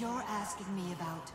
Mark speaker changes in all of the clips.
Speaker 1: you're asking me about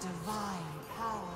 Speaker 1: the divine power.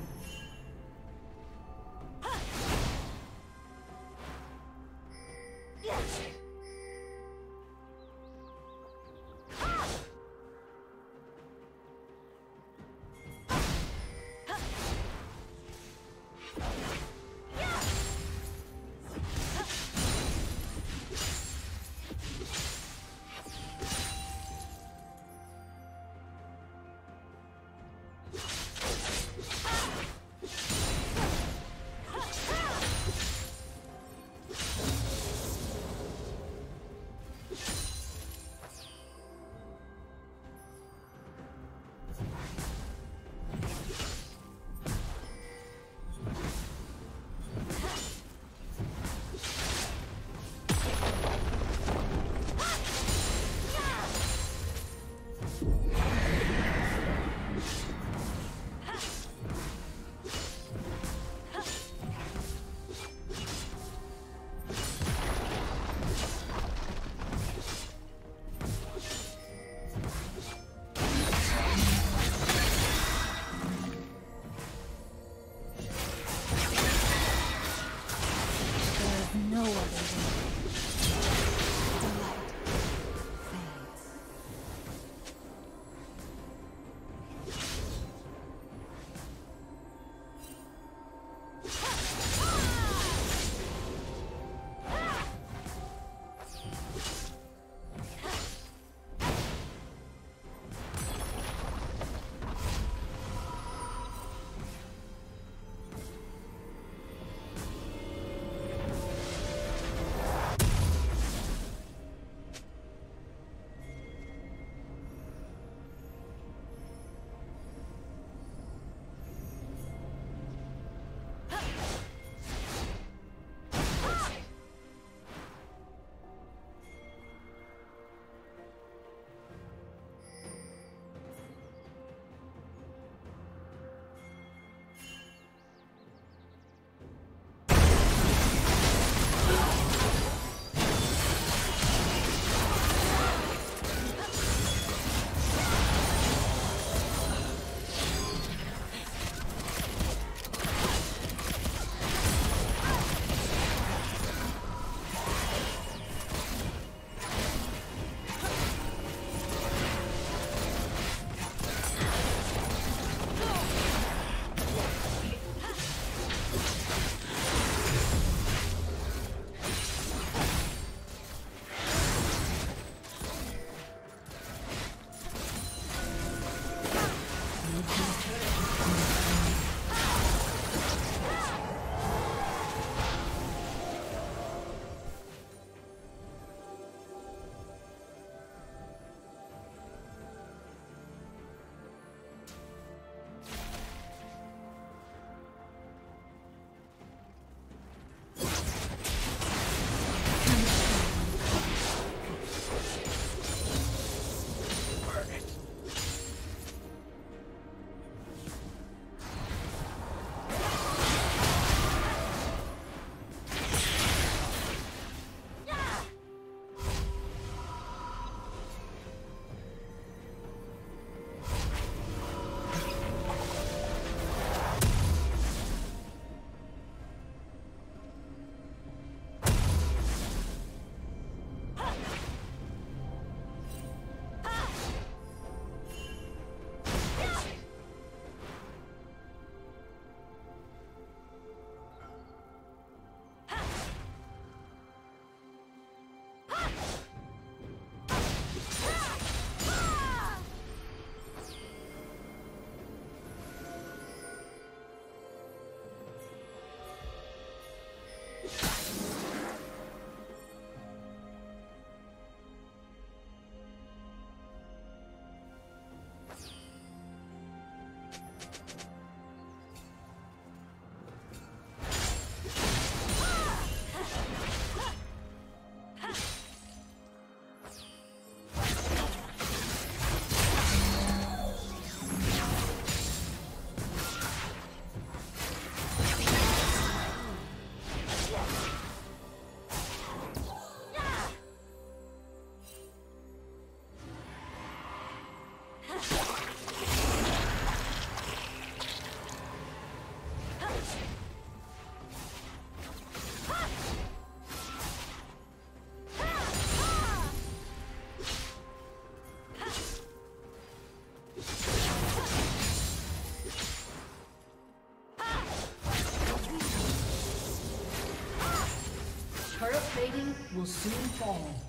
Speaker 1: Will soon fall.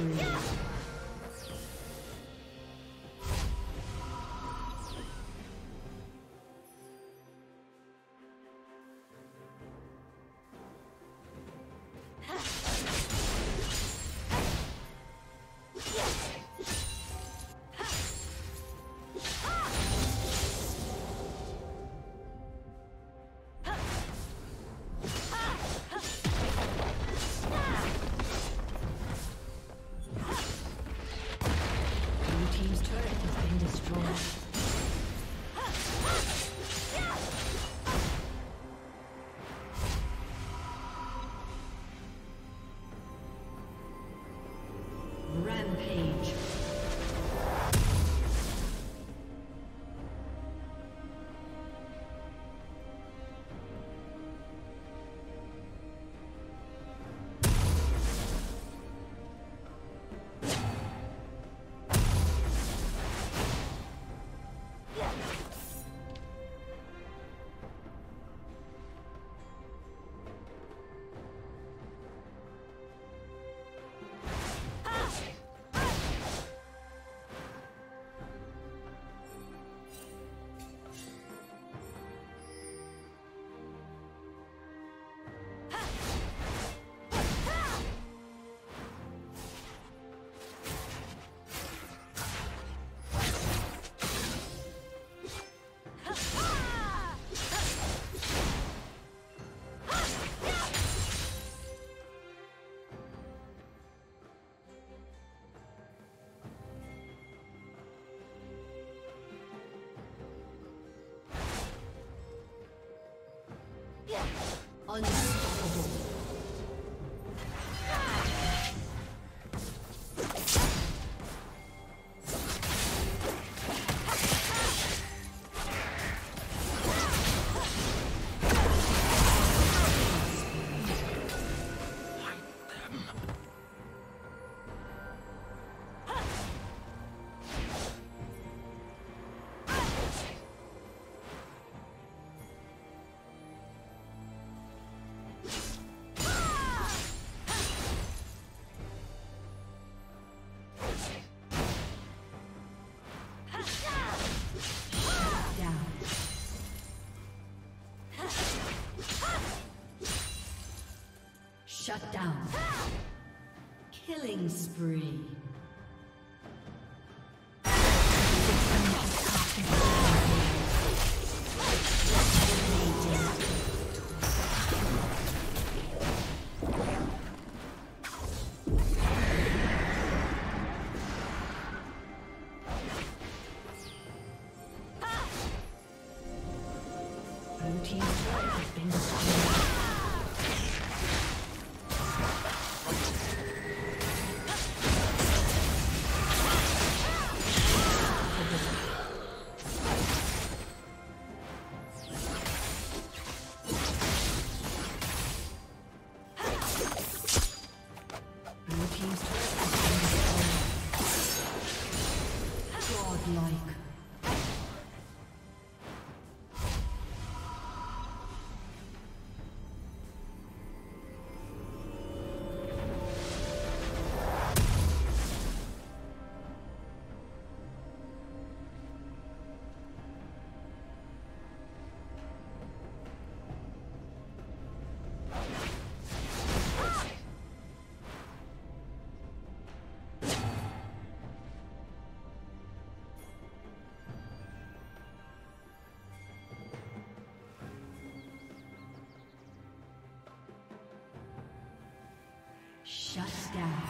Speaker 1: Mm. Page. Unstoppable. Shut down. Killing spree. Gracias.